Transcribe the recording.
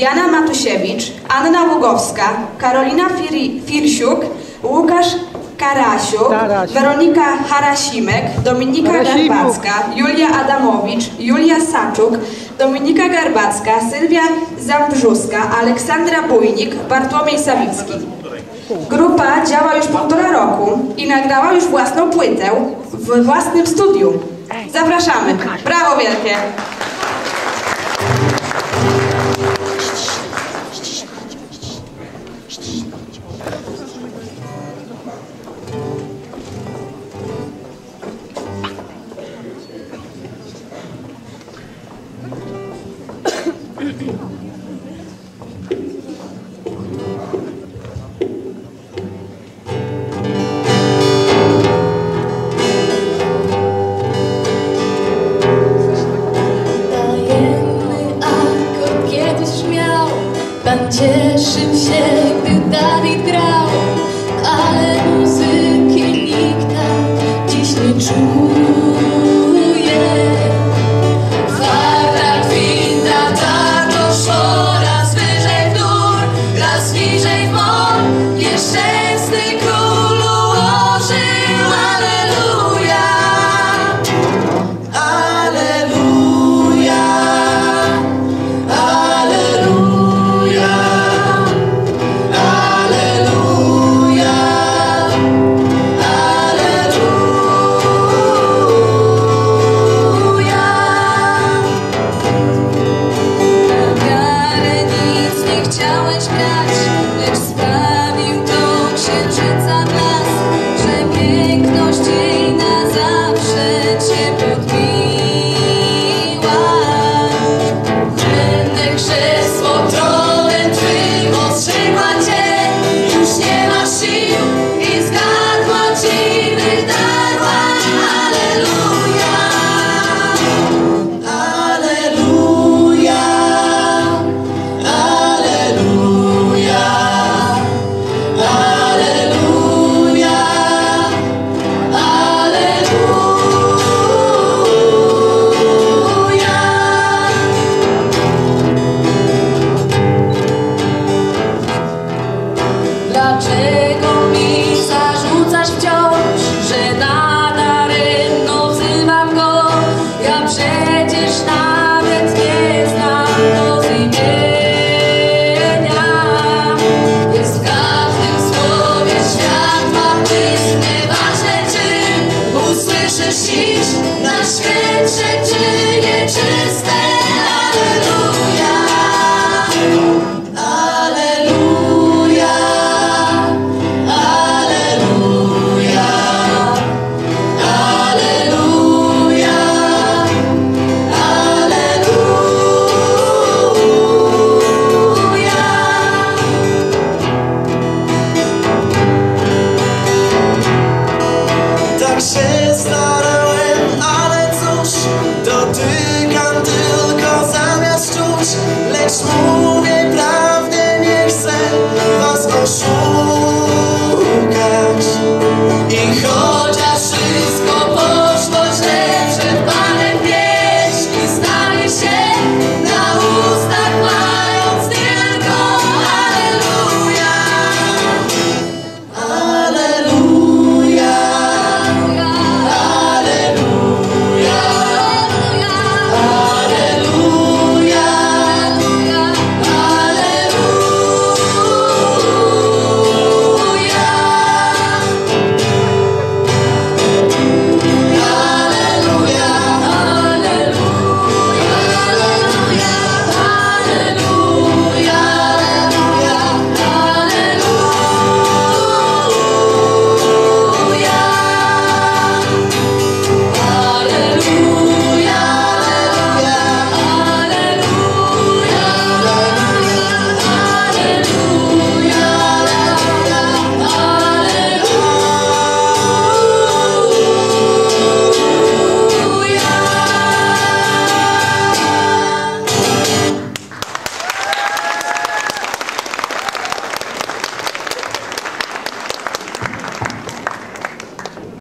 Jana Matusiewicz, Anna Ługowska, Karolina Firi- Firsiuk, Łukasz Karasiuk, Tarasiuk. Weronika Harasimek, Dominika Harasimu. Garbacka, Julia Adamowicz, Julia Saczuk, Dominika Garbacka, Sylwia Zambrzuska, Aleksandra Bujnik, Bartłomiej Sawicki. Grupa działa już półtora roku i nagrała już własną płytę w własnym studiu. Zapraszamy. Brawo wielkie! illusions at last. Krzyż iż na świecie dzieje czyste, ale